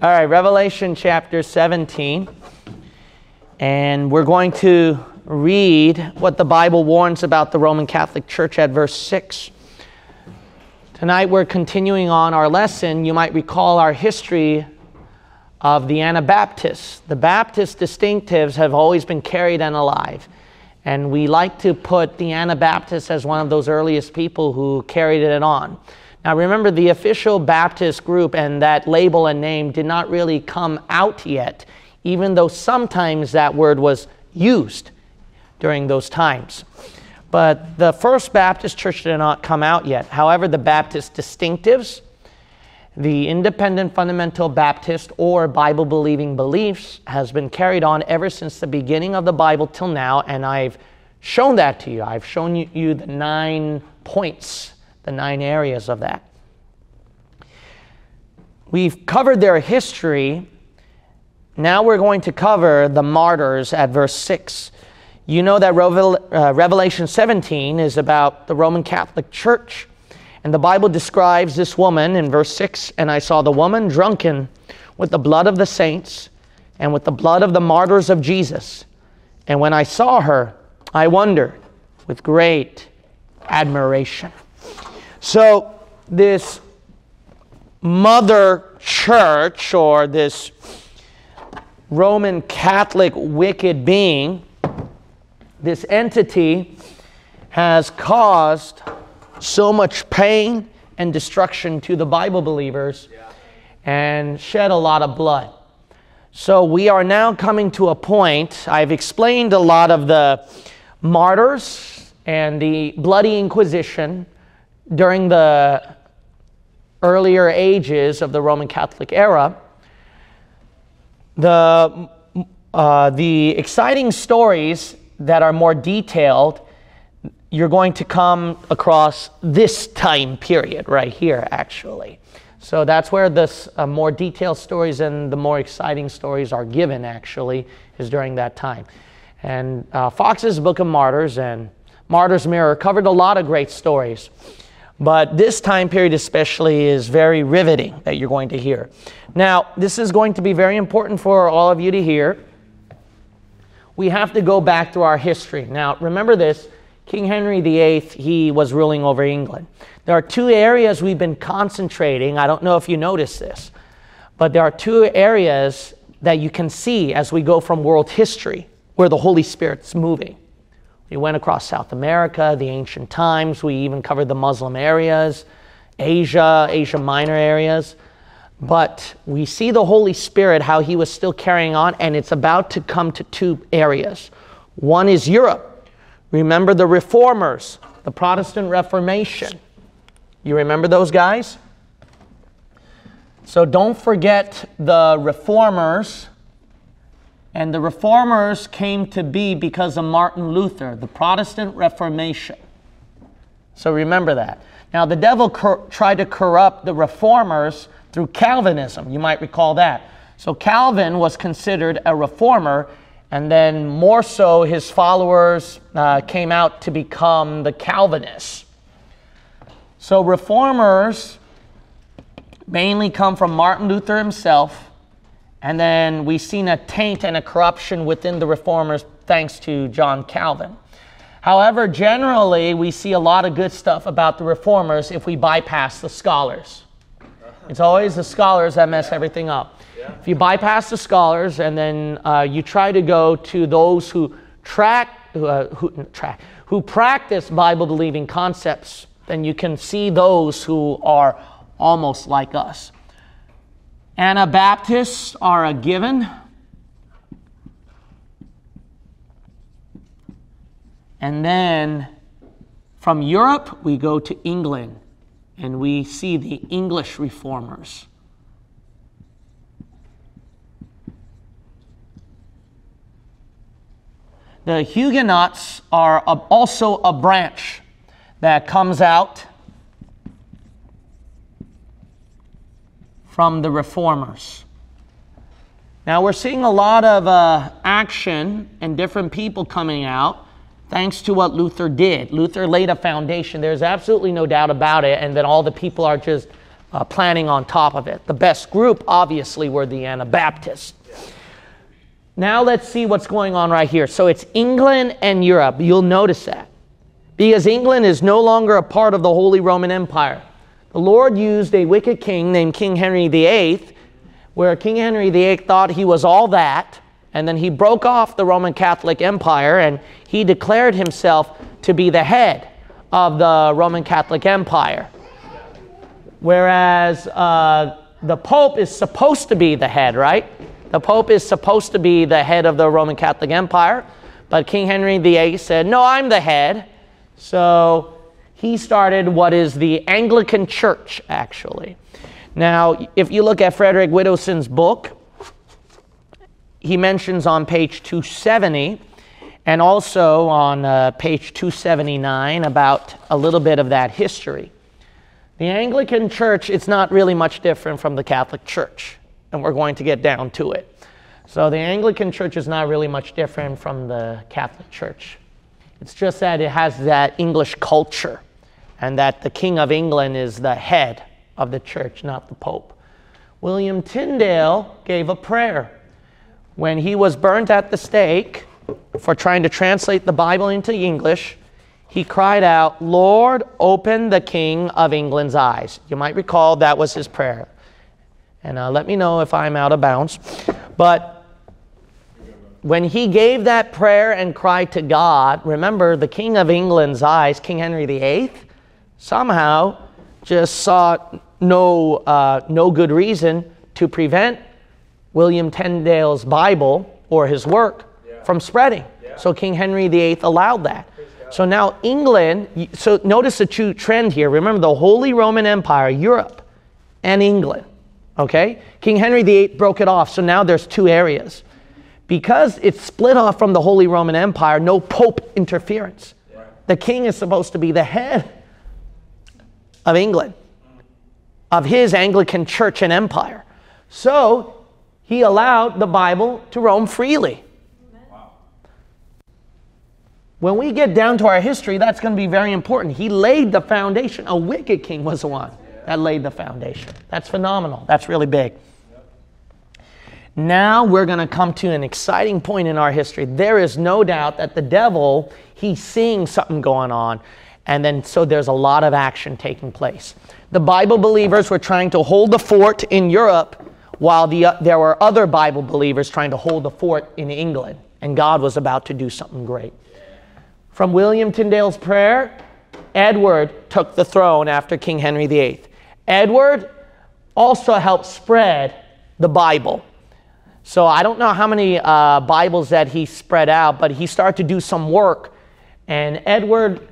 All right, Revelation chapter 17. And we're going to read what the Bible warns about the Roman Catholic Church at verse 6. Tonight we're continuing on our lesson. You might recall our history of the Anabaptists. The Baptist distinctives have always been carried and alive. And we like to put the Anabaptists as one of those earliest people who carried it on. Now remember, the official Baptist group and that label and name did not really come out yet, even though sometimes that word was used during those times. But the First Baptist Church did not come out yet. However, the Baptist distinctives, the independent fundamental Baptist or Bible believing beliefs has been carried on ever since the beginning of the Bible till now, and I've shown that to you. I've shown you the nine points the nine areas of that. We've covered their history. Now we're going to cover the martyrs at verse 6. You know that uh, Revelation 17 is about the Roman Catholic Church. And the Bible describes this woman in verse 6 And I saw the woman drunken with the blood of the saints and with the blood of the martyrs of Jesus. And when I saw her, I wondered with great admiration. So, this mother church or this Roman Catholic wicked being, this entity has caused so much pain and destruction to the Bible believers and shed a lot of blood. So we are now coming to a point. I've explained a lot of the martyrs and the bloody inquisition during the earlier ages of the Roman Catholic era, the, uh, the exciting stories that are more detailed, you're going to come across this time period right here, actually. So that's where the uh, more detailed stories and the more exciting stories are given, actually, is during that time. And uh, Fox's Book of Martyrs and Martyr's Mirror covered a lot of great stories. But this time period, especially, is very riveting that you're going to hear. Now, this is going to be very important for all of you to hear. We have to go back through our history. Now, remember this King Henry VIII, he was ruling over England. There are two areas we've been concentrating. I don't know if you noticed this, but there are two areas that you can see as we go from world history where the Holy Spirit's moving. We went across South America, the ancient times. We even covered the Muslim areas, Asia, Asia Minor areas. But we see the Holy Spirit, how he was still carrying on, and it's about to come to two areas. One is Europe. Remember the reformers, the Protestant Reformation. You remember those guys? So don't forget the reformers and the reformers came to be because of Martin Luther, the Protestant Reformation. So remember that. Now, the devil cor- tried to corrupt the reformers through Calvinism. You might recall that. So, Calvin was considered a reformer, and then more so, his followers uh, came out to become the Calvinists. So, reformers mainly come from Martin Luther himself and then we've seen a taint and a corruption within the reformers thanks to John Calvin. However, generally, we see a lot of good stuff about the reformers if we bypass the scholars. It's always the scholars that mess everything up. If you bypass the scholars and then uh, you try to go to those who track, uh, who, track, who practice Bible believing concepts, then you can see those who are almost like us. Anabaptists are a given. And then from Europe, we go to England and we see the English reformers. The Huguenots are also a branch that comes out from the reformers. Now we're seeing a lot of uh, action and different people coming out thanks to what Luther did. Luther laid a foundation. There's absolutely no doubt about it, and then all the people are just uh, planning on top of it. The best group, obviously, were the Anabaptists. Now let's see what's going on right here. So it's England and Europe. You'll notice that. Because England is no longer a part of the Holy Roman Empire. The Lord used a wicked king named King Henry VIII, where King Henry VIII thought he was all that, and then he broke off the Roman Catholic Empire and he declared himself to be the head of the Roman Catholic Empire. Whereas uh, the Pope is supposed to be the head, right? The Pope is supposed to be the head of the Roman Catholic Empire, but King Henry VIII said, No, I'm the head. So he started what is the Anglican Church, actually. Now, if you look at Frederick Widdowson's book, he mentions on page 270 and also on uh, page 279 about a little bit of that history. The Anglican Church, it's not really much different from the Catholic Church and we're going to get down to it. So the Anglican Church is not really much different from the Catholic Church. It's just that it has that English culture and that the King of England is the head of the church, not the Pope. William Tyndale gave a prayer when he was burnt at the stake for trying to translate the Bible into English. He cried out, Lord, open the King of England's eyes. You might recall that was his prayer and uh, let me know if I'm out of bounds. But when he gave that prayer and cried to God, remember the King of England's eyes, King Henry VIII, somehow just saw no, uh, no good reason to prevent William Tyndale's Bible or his work yeah. from spreading. Yeah. So King Henry VIII allowed that. So now England, so notice the true trend here. Remember the Holy Roman Empire, Europe, and England Okay? King Henry VIII broke it off, so now there's two areas. Because it's split off from the Holy Roman Empire, no pope interference. The king is supposed to be the head of England, of his Anglican church and empire. So he allowed the Bible to roam freely. When we get down to our history, that's going to be very important. He laid the foundation. A wicked king was the one that laid the foundation. That's phenomenal. That's really big. Now we're going to come to an exciting point in our history. There is no doubt that the devil, he's seeing something going on. And then, so there's a lot of action taking place. The Bible believers were trying to hold the fort in Europe while the, uh, there were other Bible believers trying to hold the fort in England. And God was about to do something great. From William Tyndale's prayer, Edward took the throne after King Henry VIII. Edward also helped spread the Bible. So I don't know how many uh, Bibles that he spread out, but he started to do some work. And Edward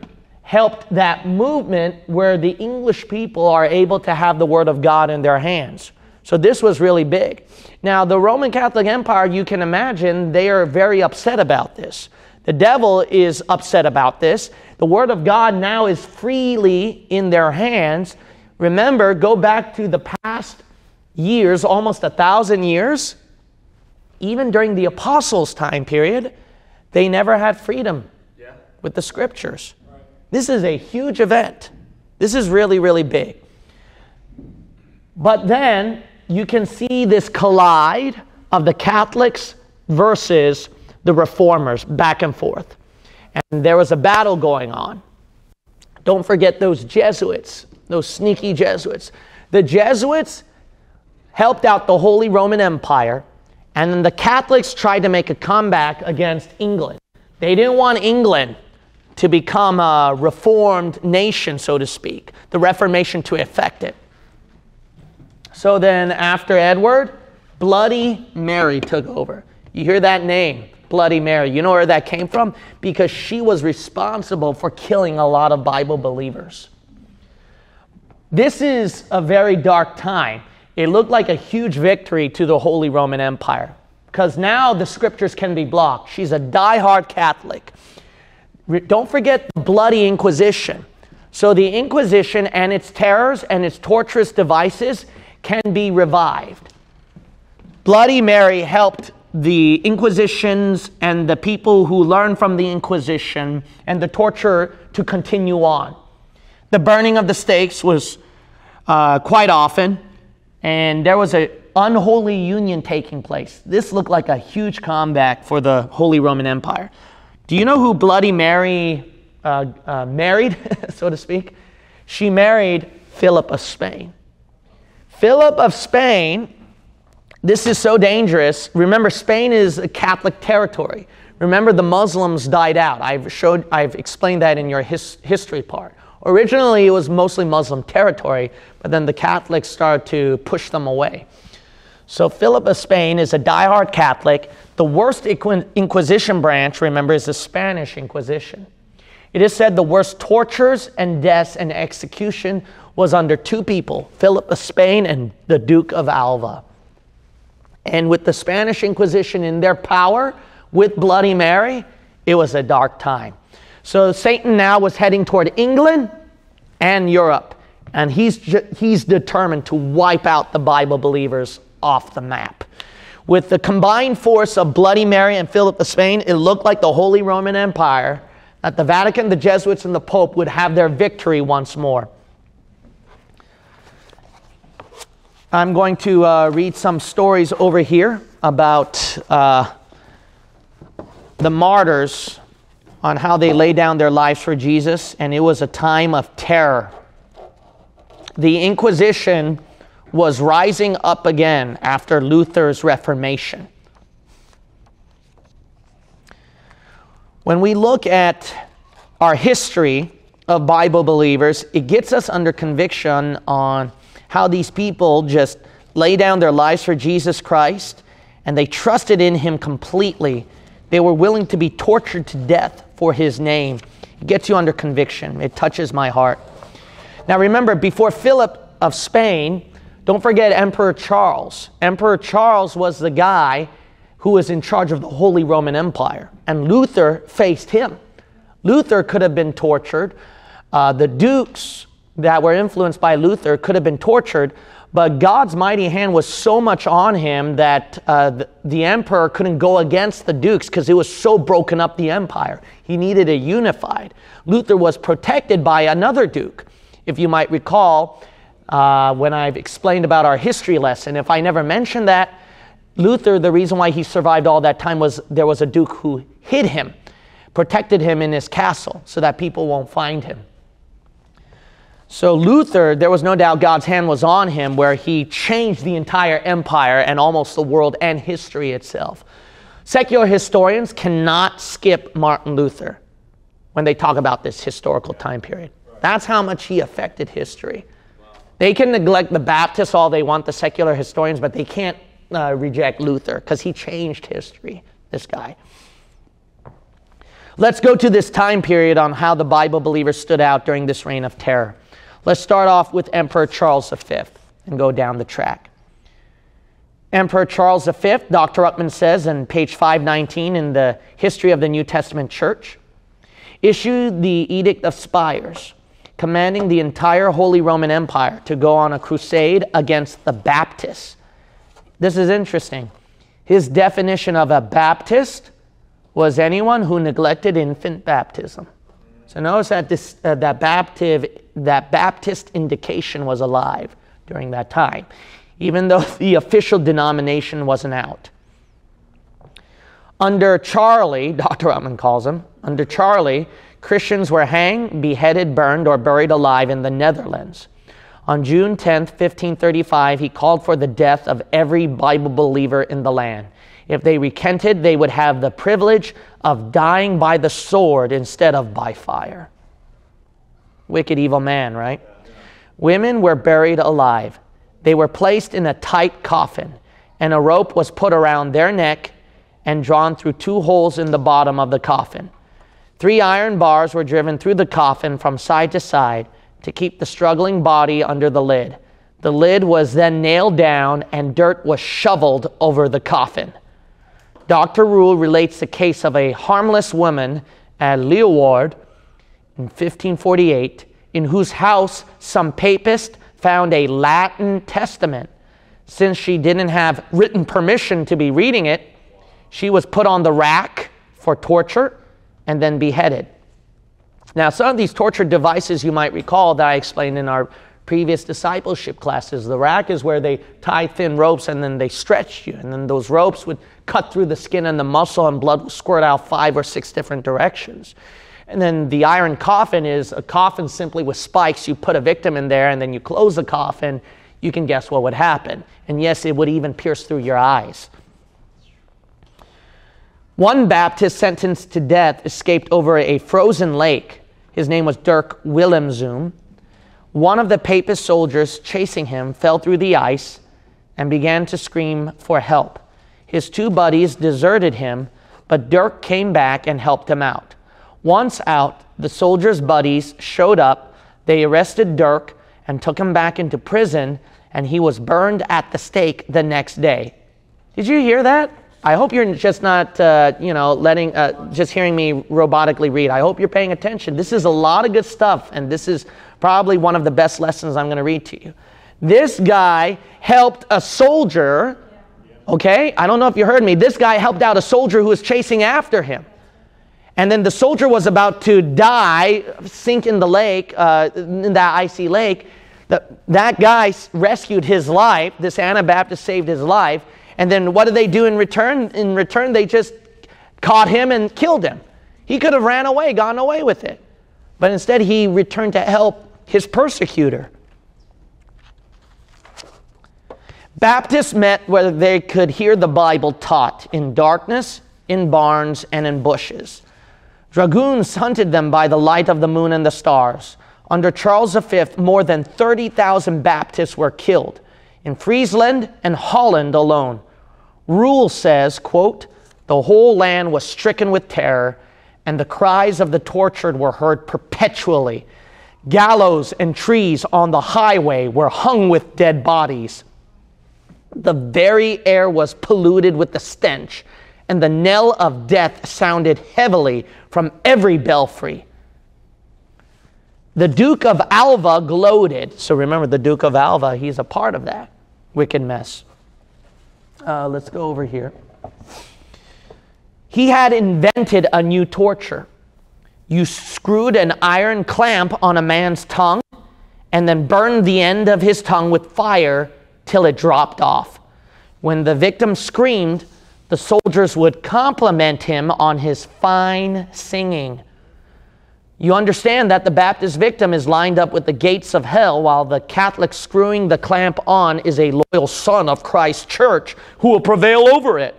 helped that movement where the English people are able to have the Word of God in their hands. So this was really big. Now, the Roman Catholic Empire, you can imagine, they are very upset about this. The devil is upset about this. The Word of God now is freely in their hands. Remember, go back to the past years, almost a thousand years. Even during the apostles' time period, they never had freedom yeah. with the scriptures. This is a huge event. This is really, really big. But then you can see this collide of the Catholics versus the reformers back and forth. And there was a battle going on. Don't forget those Jesuits those sneaky Jesuits. The Jesuits helped out the Holy Roman Empire, and then the Catholics tried to make a comeback against England. They didn't want England to become a reformed nation, so to speak, the Reformation to effect it. So then, after Edward, Bloody Mary took over. You hear that name, Bloody Mary. You know where that came from? Because she was responsible for killing a lot of Bible believers. This is a very dark time. It looked like a huge victory to the Holy Roman Empire because now the scriptures can be blocked. She's a die-hard Catholic. Don't forget the bloody Inquisition. So the Inquisition and its terrors and its torturous devices can be revived. Bloody Mary helped the Inquisitions and the people who learned from the Inquisition and the torture to continue on. The burning of the stakes was uh, quite often, and there was an unholy union taking place. This looked like a huge comeback for the Holy Roman Empire. Do you know who Bloody Mary uh, uh, married, so to speak? She married Philip of Spain. Philip of Spain, this is so dangerous. Remember, Spain is a Catholic territory. Remember, the Muslims died out. I've showed, I've explained that in your his, history part. Originally, it was mostly Muslim territory, but then the Catholics started to push them away. So Philip of Spain is a diehard Catholic. The worst Inquisition branch, remember, is the Spanish Inquisition. It is said the worst tortures and deaths and execution was under two people, Philip of Spain and the Duke of Alva. And with the Spanish Inquisition in their power, with Bloody Mary, it was a dark time. So Satan now was heading toward England and Europe, and he's, he's determined to wipe out the Bible believers off the map. With the combined force of Bloody Mary and Philip of Spain, it looked like the Holy Roman Empire, that the Vatican, the Jesuits, and the Pope would have their victory once more. I'm going to uh, read some stories over here about uh, the martyrs on how they lay down their lives for Jesus, and it was a time of terror. The Inquisition was rising up again after Luther's Reformation. When we look at our history of Bible believers, it gets us under conviction on how these people just lay down their lives for Jesus Christ and they trusted in Him completely they were willing to be tortured to death for his name. It gets you under conviction. It touches my heart. Now remember, before Philip of Spain, don't forget Emperor Charles. Emperor Charles was the guy who was in charge of the Holy Roman Empire, and Luther faced him. Luther could have been tortured. Uh, the dukes that were influenced by Luther could have been tortured, but God's mighty hand was so much on him that uh, the, the, emperor couldn't go against the dukes because it was so broken up the empire. He needed a unified. Luther was protected by another duke. If you might recall, uh, when I've explained about our history lesson, if I never mentioned that, Luther, the reason why he survived all that time was there was a duke who hid him, protected him in his castle so that people won't find him. So Luther, there was no doubt God's hand was on him where he changed the entire empire and almost the world and history itself. Secular historians cannot skip Martin Luther when they talk about this historical time period. That's how much he affected history. They can neglect the Baptists all they want, the secular historians, but they can't uh, reject Luther because he changed history, this guy. Let's go to this time period on how the Bible believers stood out during this reign of terror. Let's start off with Emperor Charles V and go down the track. Emperor Charles V, Dr. Ruckman says in page 519 in the History of the New Testament Church, issued the Edict of Spires, commanding the entire Holy Roman Empire to go on a crusade against the Baptists. This is interesting. His definition of a Baptist was anyone who neglected infant baptism. So notice that, this, uh, that, Baptist, that Baptist indication was alive during that time, even though the official denomination wasn't out. Under Charlie, Dr. Ruckman calls him, under Charlie, Christians were hanged, beheaded, burned, or buried alive in the Netherlands. On June 10, 1535, he called for the death of every Bible believer in the land. If they recanted, they would have the privilege of dying by the sword instead of by fire. Wicked, evil man, right? Women were buried alive. They were placed in a tight coffin, and a rope was put around their neck and drawn through two holes in the bottom of the coffin. Three iron bars were driven through the coffin from side to side to keep the struggling body under the lid. The lid was then nailed down, and dirt was shoveled over the coffin. Dr. Rule relates the case of a harmless woman at Leeuwarden in 1548, in whose house some papist found a Latin testament. Since she didn't have written permission to be reading it, she was put on the rack for torture and then beheaded. Now, some of these torture devices you might recall that I explained in our previous discipleship classes. The rack is where they tie thin ropes and then they stretch you. And then those ropes would cut through the skin and the muscle, and blood would squirt out five or six different directions. And then the iron coffin is a coffin simply with spikes. You put a victim in there and then you close the coffin. You can guess what would happen. And yes, it would even pierce through your eyes. One Baptist sentenced to death escaped over a frozen lake. His name was Dirk Willemszoon. One of the papist soldiers chasing him fell through the ice and began to scream for help. His two buddies deserted him, but Dirk came back and helped him out. Once out, the soldiers' buddies showed up. They arrested Dirk and took him back into prison, and he was burned at the stake the next day. Did you hear that? I hope you're just not, uh, you know, letting, uh, just hearing me robotically read. I hope you're paying attention. This is a lot of good stuff, and this is probably one of the best lessons I'm going to read to you. This guy helped a soldier, okay? I don't know if you heard me. This guy helped out a soldier who was chasing after him. And then the soldier was about to die, sink in the lake, uh, in that icy lake. The, that guy rescued his life. This Anabaptist saved his life. And then what did they do in return? In return, they just caught him and killed him. He could have ran away, gone away with it. But instead, he returned to help his persecutor. Baptists met where they could hear the Bible taught in darkness, in barns, and in bushes. Dragoons hunted them by the light of the moon and the stars. Under Charles V, more than 30,000 Baptists were killed in Friesland and Holland alone. Rule says, quote, the whole land was stricken with terror, and the cries of the tortured were heard perpetually. Gallows and trees on the highway were hung with dead bodies. The very air was polluted with the stench, and the knell of death sounded heavily from every belfry. The Duke of Alva gloated. So remember, the Duke of Alva, he's a part of that wicked mess. Uh, let's go over here. He had invented a new torture. You screwed an iron clamp on a man's tongue and then burned the end of his tongue with fire till it dropped off. When the victim screamed, the soldiers would compliment him on his fine singing. You understand that the Baptist victim is lined up with the gates of hell, while the Catholic screwing the clamp on is a loyal son of Christ's church who will prevail over it.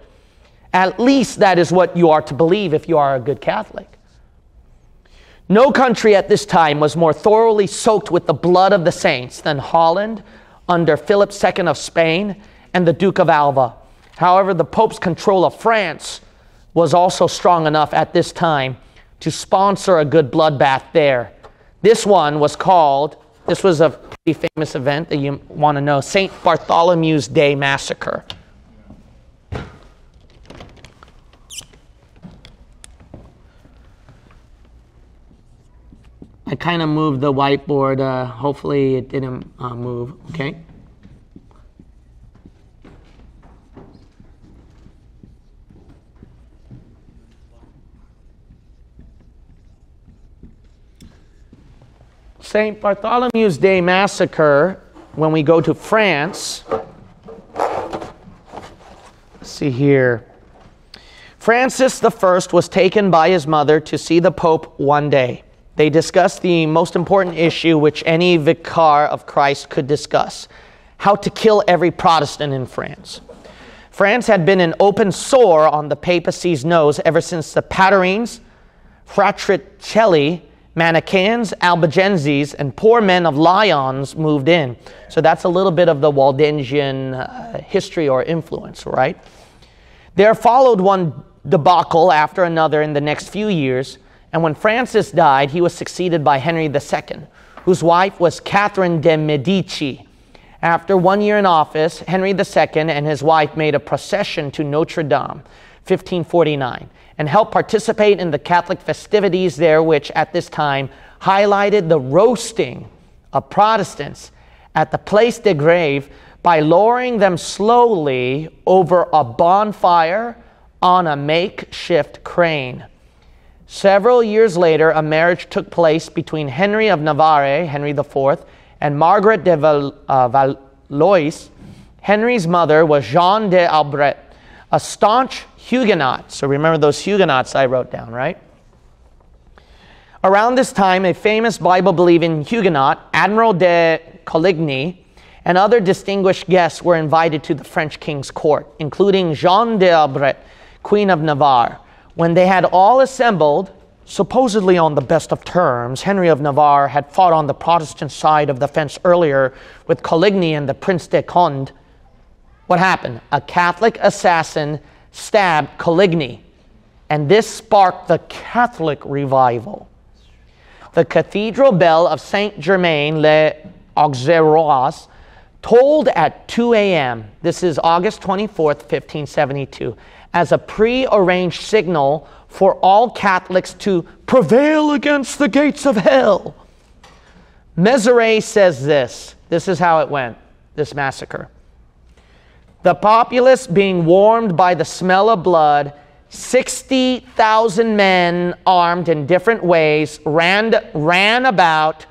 At least that is what you are to believe if you are a good Catholic. No country at this time was more thoroughly soaked with the blood of the saints than Holland under Philip II of Spain and the Duke of Alva. However, the Pope's control of France was also strong enough at this time to sponsor a good bloodbath there. This one was called, this was a pretty famous event that you want to know St. Bartholomew's Day Massacre. I kind of moved the whiteboard. Uh, hopefully, it didn't uh, move. Okay. St. Bartholomew's Day massacre, when we go to France, see here. Francis I was taken by his mother to see the Pope one day. They discussed the most important issue which any vicar of Christ could discuss how to kill every Protestant in France. France had been an open sore on the papacy's nose ever since the Patarines, Fratricelli, Manichaeans, Albigenses, and poor men of Lyons moved in. So that's a little bit of the Waldensian uh, history or influence, right? There followed one debacle after another in the next few years, and when Francis died, he was succeeded by Henry II, whose wife was Catherine de' Medici. After one year in office, Henry II and his wife made a procession to Notre Dame, 1549 and helped participate in the Catholic festivities there, which at this time highlighted the roasting of Protestants at the Place de Grève by lowering them slowly over a bonfire on a makeshift crane. Several years later, a marriage took place between Henry of Navarre, Henry IV, and Margaret de Val- uh, Valois. Henry's mother was Jeanne de a staunch Huguenot. So remember those Huguenots I wrote down, right? Around this time, a famous Bible believing Huguenot, Admiral de Coligny, and other distinguished guests were invited to the French king's court, including Jeanne d'Albret, Queen of Navarre. When they had all assembled, supposedly on the best of terms, Henry of Navarre had fought on the Protestant side of the fence earlier with Coligny and the Prince de Conde. What happened? A Catholic assassin stabbed Coligny, and this sparked the Catholic revival. The cathedral bell of Saint Germain le Auxerrois tolled at 2 a.m. This is August 24th, 1572, as a pre-arranged signal for all Catholics to prevail against the gates of hell. Mezeray says this. This is how it went, this massacre. The populace, being warmed by the smell of blood, 60,000 men armed in different ways ran, ran about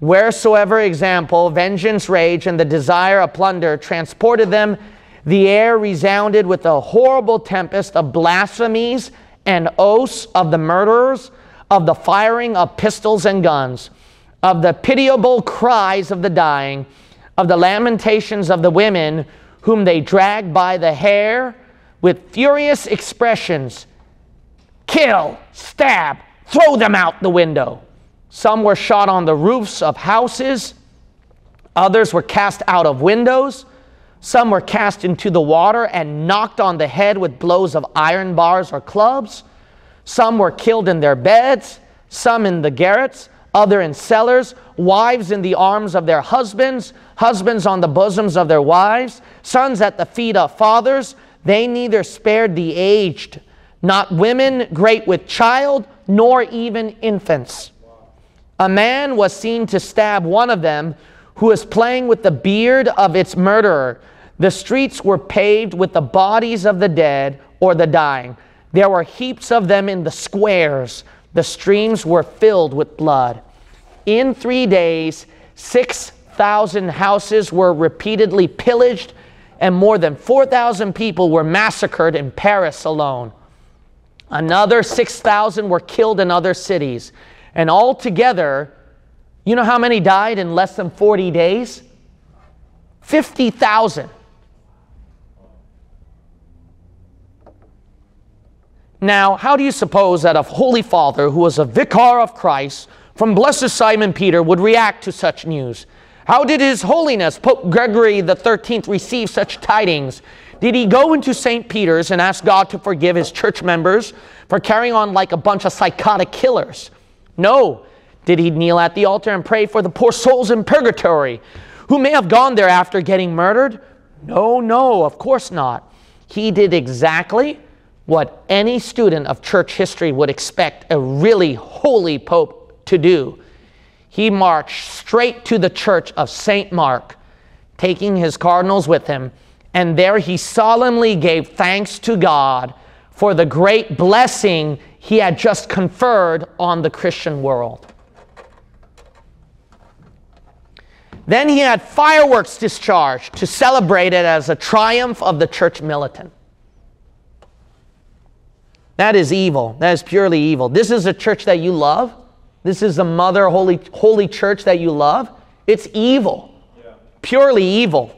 wheresoever example, vengeance, rage, and the desire of plunder transported them. The air resounded with a horrible tempest of blasphemies and oaths of the murderers, of the firing of pistols and guns, of the pitiable cries of the dying, of the lamentations of the women whom they dragged by the hair with furious expressions kill, stab, throw them out the window. Some were shot on the roofs of houses, others were cast out of windows. Some were cast into the water and knocked on the head with blows of iron bars or clubs. Some were killed in their beds, some in the garrets, other in cellars, wives in the arms of their husbands, husbands on the bosoms of their wives, sons at the feet of fathers. They neither spared the aged, not women great with child, nor even infants. A man was seen to stab one of them who was playing with the beard of its murderer. The streets were paved with the bodies of the dead or the dying. There were heaps of them in the squares. The streams were filled with blood. In three days, 6,000 houses were repeatedly pillaged, and more than 4,000 people were massacred in Paris alone. Another 6,000 were killed in other cities. And altogether, you know how many died in less than 40 days? 50,000. Now, how do you suppose that a holy father who was a vicar of Christ from Blessed Simon Peter would react to such news? How did His Holiness Pope Gregory the 13th receive such tidings? Did he go into St. Peter's and ask God to forgive his church members for carrying on like a bunch of psychotic killers? No. Did he kneel at the altar and pray for the poor souls in purgatory who may have gone there after getting murdered? No, no, of course not. He did exactly what any student of church history would expect a really holy pope to do. He marched straight to the church of St. Mark, taking his cardinals with him and there he solemnly gave thanks to God for the great blessing he had just conferred on the Christian world. Then he had fireworks discharged to celebrate it as a triumph of the church militant. That is evil. That is purely evil. This is a church that you love. This is the mother holy, holy church that you love. It's evil. Yeah. Purely evil.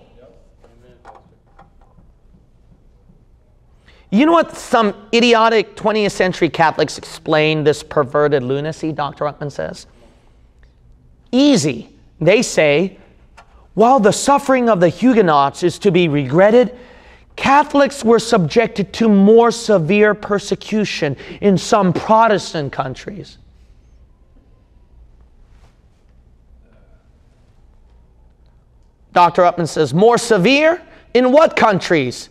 You know what some idiotic 20th century Catholics explain this perverted lunacy, Dr. Ruckman says? Easy. They say, while the suffering of the Huguenots is to be regretted, Catholics were subjected to more severe persecution in some Protestant countries. Dr. Ruckman says, more severe? In what countries?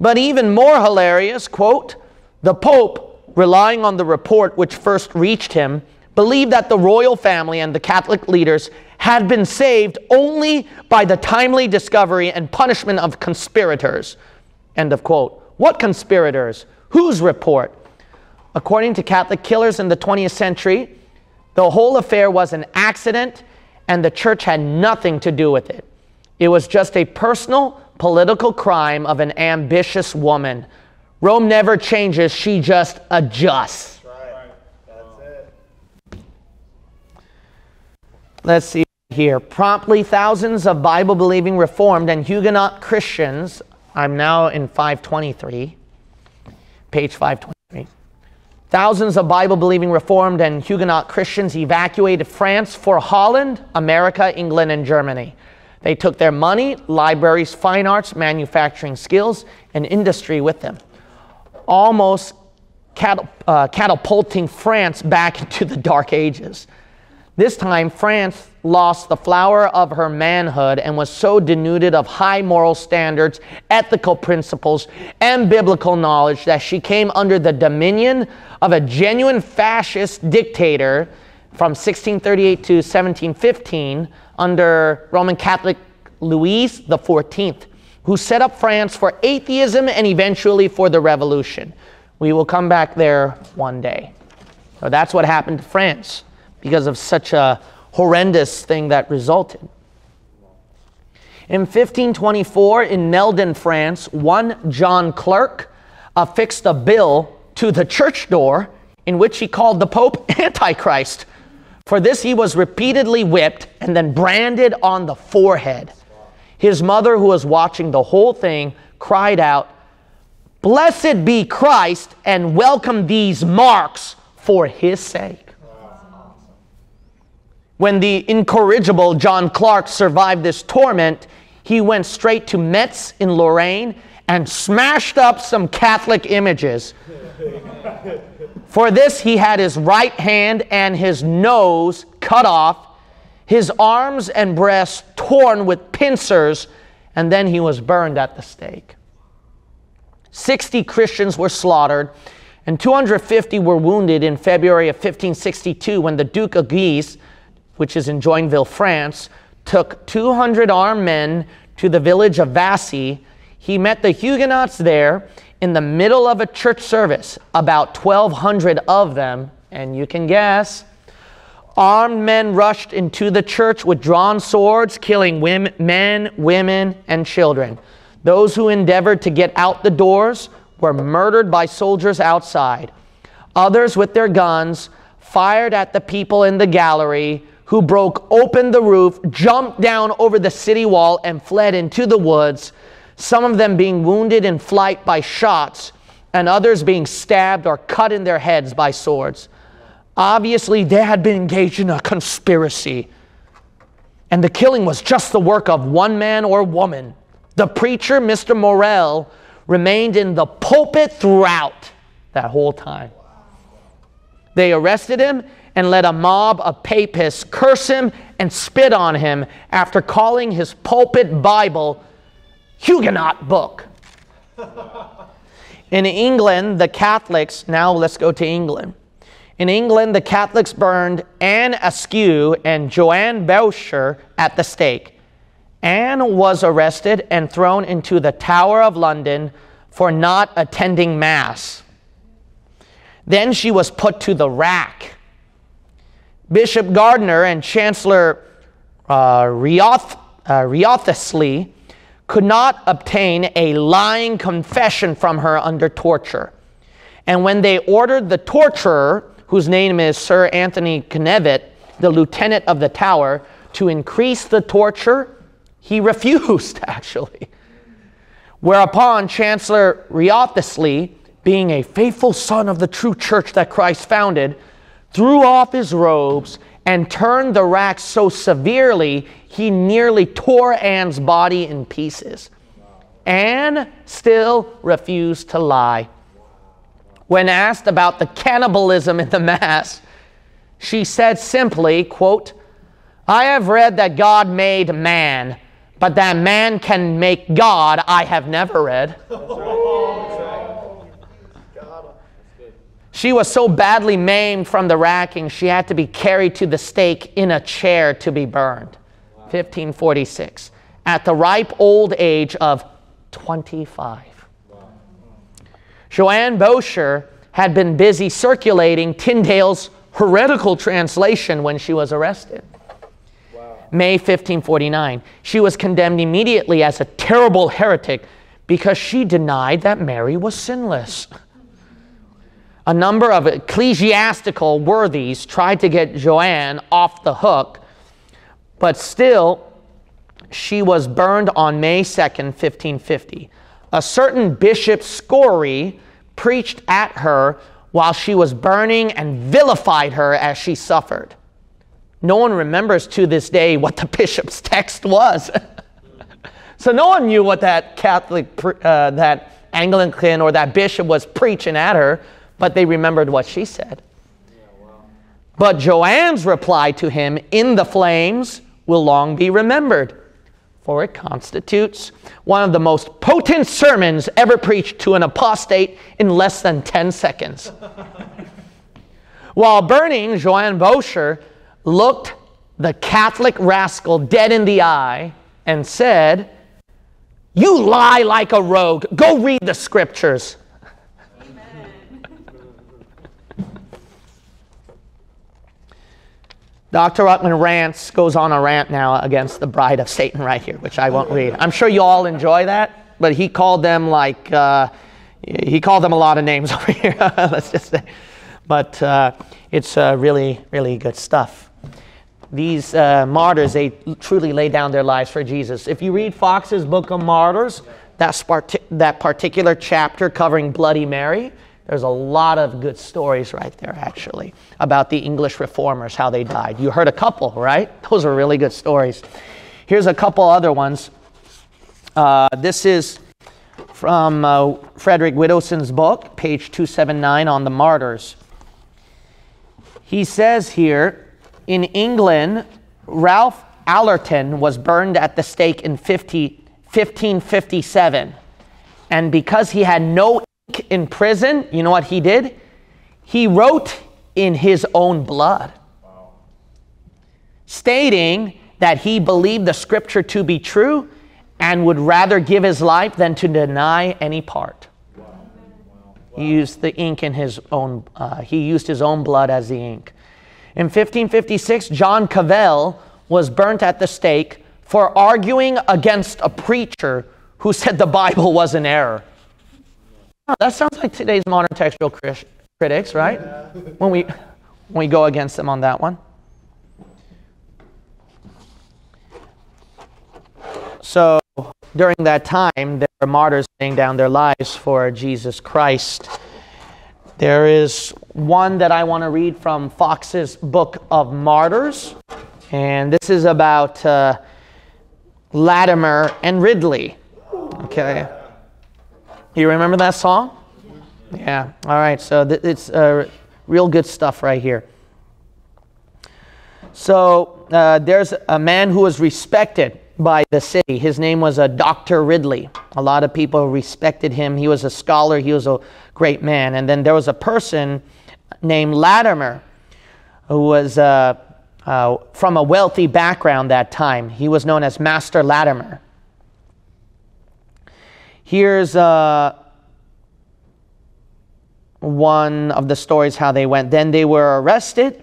But even more hilarious, quote, the Pope, relying on the report which first reached him, believed that the royal family and the Catholic leaders had been saved only by the timely discovery and punishment of conspirators. End of quote. What conspirators? Whose report? According to Catholic killers in the 20th century, the whole affair was an accident and the church had nothing to do with it. It was just a personal political crime of an ambitious woman. Rome never changes, she just adjusts. Right. That's it. Let's see here. Promptly, thousands of Bible believing Reformed and Huguenot Christians, I'm now in 523, page 523. Thousands of Bible believing Reformed and Huguenot Christians evacuated France for Holland, America, England, and Germany. They took their money, libraries, fine arts, manufacturing skills, and industry with them, almost uh, catapulting France back into the Dark Ages. This time, France lost the flower of her manhood and was so denuded of high moral standards, ethical principles, and biblical knowledge that she came under the dominion of a genuine fascist dictator from 1638 to 1715 under Roman Catholic Louis XIV, who set up France for atheism and eventually for the revolution. We will come back there one day. So that's what happened to France because of such a horrendous thing that resulted. In 1524, in Meldon, France, one John Clerk affixed a bill to the church door in which he called the Pope Antichrist. For this, he was repeatedly whipped and then branded on the forehead. His mother, who was watching the whole thing, cried out, Blessed be Christ, and welcome these marks for his sake. When the incorrigible John Clark survived this torment, he went straight to Metz in Lorraine and smashed up some Catholic images. For this, he had his right hand and his nose cut off, his arms and breasts torn with pincers, and then he was burned at the stake. 60 Christians were slaughtered, and 250 were wounded in February of 1562 when the Duke of Guise which is in Joinville, France, took 200 armed men to the village of Vassy. He met the Huguenots there in the middle of a church service, about 1,200 of them, and you can guess. Armed men rushed into the church with drawn swords, killing women, men, women, and children. Those who endeavored to get out the doors were murdered by soldiers outside. Others, with their guns, fired at the people in the gallery, who broke open the roof, jumped down over the city wall, and fled into the woods, some of them being wounded in flight by shots, and others being stabbed or cut in their heads by swords. Obviously, they had been engaged in a conspiracy. And the killing was just the work of one man or woman. The preacher, Mr. Morel, remained in the pulpit throughout that whole time. They arrested him and let a mob of papists curse him and spit on him after calling his pulpit Bible Huguenot book. In England, the Catholics, now let's go to England. In England, the Catholics burned Anne Askew and Joanne Bocher at the stake. Anne was arrested and thrown into the Tower of London for not attending Mass. Then she was put to the rack. Bishop Gardiner and Chancellor uh, Wrioth, uh, could not obtain a lying confession from her under torture. And when they ordered the torturer, whose name is Sir Anthony Knevet, the lieutenant of the tower, to increase the torture, he refused, actually. Whereupon Chancellor Wriothesley, being a faithful son of the true church that Christ founded, threw off his robes, and turned the rack so severely he nearly tore Anne's body in pieces. Anne still refused to lie. When asked about the cannibalism in the Mass, she said simply, quote, I have read that God made man, but that man can make God, I have never read. She was so badly maimed from the racking, she had to be carried to the stake in a chair to be burned. 1546, at the ripe old age of 25. Joanne Bocher had been busy circulating Tyndale's heretical translation when she was arrested. May 1549. She was condemned immediately as a terrible heretic because she denied that Mary was sinless. A number of ecclesiastical worthies tried to get Joanne off the hook, but still, she was burned on May 2nd, 1550. A certain Bishop Scory preached at her while she was burning and vilified her as she suffered. No one remembers to this day what the bishop's text was. so no one knew what that Catholic, uh, that Anglican or that bishop was preaching at her, but they remembered what she said. But Joanne's reply to him, in the flames, will long be remembered, for it constitutes one of the most potent sermons ever preached to an apostate in less than 10 seconds. While burning, Joanne Bocher looked the Catholic rascal dead in the eye and said, You lie like a rogue. Go read the scriptures. Dr. Ruckman rants, goes on a rant now against the bride of Satan right here, which I won't read. I'm sure you all enjoy that, but he called them like, uh, he called them a lot of names over here, let's just say. But uh, it's uh, really, really good stuff these uh, martyrs, they truly lay down their lives for Jesus. If you read Fox's Book of Martyrs, that, that particular chapter covering Bloody Mary, there's a lot of good stories right there, actually, about the English reformers, how they died. You heard a couple, right? Those are really good stories. Here's a couple other ones. Uh, this is from uh, Frederick Widdowson's book, page 279 on the martyrs. He says here, in England, Ralph Allerton was burned at the stake in 50, 1557. And because he had no in prison, you know what he did? He wrote in his own blood, stating that he believed the scripture to be true and would rather give his life than to deny any part. He used the ink in his own, uh, he used his own blood as the ink. In 1556, John Cavell was burnt at the stake for arguing against a preacher who said the Bible was an error. Oh, that sounds like today's modern textual critics, right? Yeah. When we when we go against them on that one. So during that time, there were martyrs laying down their lives for Jesus Christ. There is one that I want to read from Fox's Book of Martyrs, and this is about uh, Latimer and Ridley. Okay. You remember that song? Yeah. All right. So it's uh, real good stuff right here. So uh, there's a man who was respected by the city. His name was uh, Dr. Ridley. A lot of people respected him. He was a scholar, he was a great man. And then there was a person named Latimer who was uh, uh, from a wealthy background that time. He was known as Master Latimer. Here's uh, one of the stories how they went. Then they were arrested,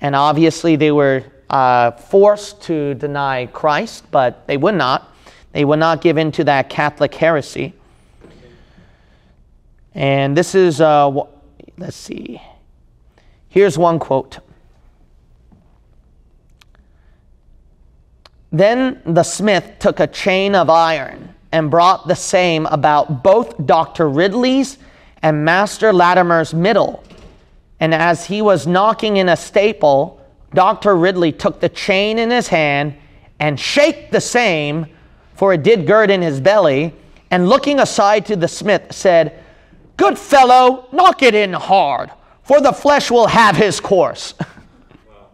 and obviously they were uh, forced to deny Christ, but they would not. They would not give in to that Catholic heresy. And this is, uh, let's see. Here's one quote. Then the smith took a chain of iron and brought the same about both Dr. Ridley's and Master Latimer's middle. And as he was knocking in a staple, Dr. Ridley took the chain in his hand and shake the same, for it did gird in his belly, and looking aside to the smith, said, Good fellow, knock it in hard, for the flesh will have his course.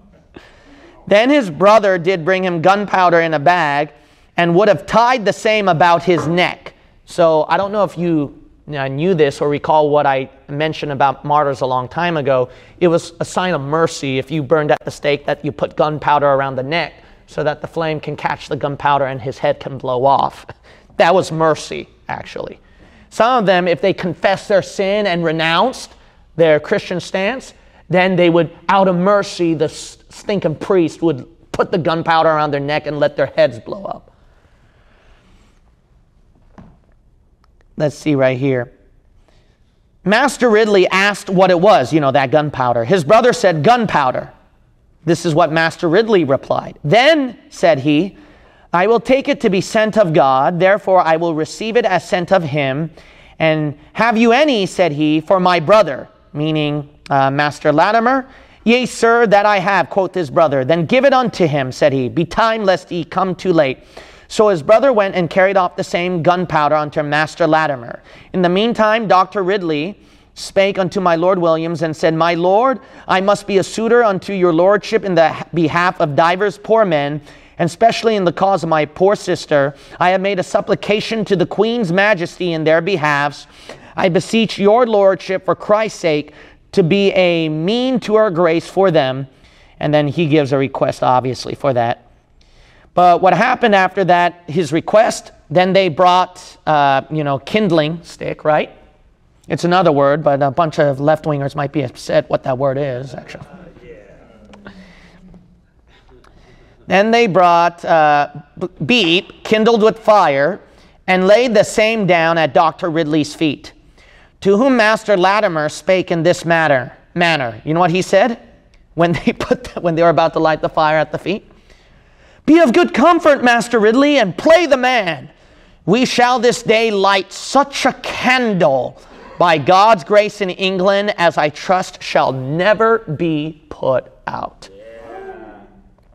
then his brother did bring him gunpowder in a bag, and would have tied the same about his neck. So I don't know if you uh, knew this or recall what I mentioned about martyrs a long time ago, it was a sign of mercy if you burned at the stake that you put gunpowder around the neck so that the flame can catch the gunpowder and his head can blow off. That was mercy, actually. Some of them, if they confessed their sin and renounced their Christian stance, then they would, out of mercy, the stinking priest would put the gunpowder around their neck and let their heads blow up. Let's see right here. Master Ridley asked what it was, you know, that gunpowder. His brother said, Gunpowder. This is what Master Ridley replied. Then, said he, I will take it to be sent of God, therefore I will receive it as sent of him. And have you any, said he, for my brother, meaning uh, Master Latimer? Yea, sir, that I have, quoth his brother. Then give it unto him, said he. Be time lest he come too late. So his brother went and carried off the same gunpowder unto Master Latimer. In the meantime, Dr. Ridley spake unto my Lord Williams and said, My Lord, I must be a suitor unto your lordship in the behalf of divers poor men, and especially in the cause of my poor sister. I have made a supplication to the Queen's majesty in their behalfs. I beseech your lordship for Christ's sake to be a mean to our grace for them. And then he gives a request, obviously, for that. But what happened after that, his request, then they brought, uh, you know, kindling stick, right? It's another word, but a bunch of left wingers might be upset what that word is, actually. Then they brought uh, beep, kindled with fire, and laid the same down at Dr. Ridley's feet. To whom Master Latimer spake in this matter, manner. You know what he said when they put the, when they were about to light the fire at the feet? Be of good comfort, Master Ridley, and play the man. We shall this day light such a candle by God's grace in England as I trust shall never be put out.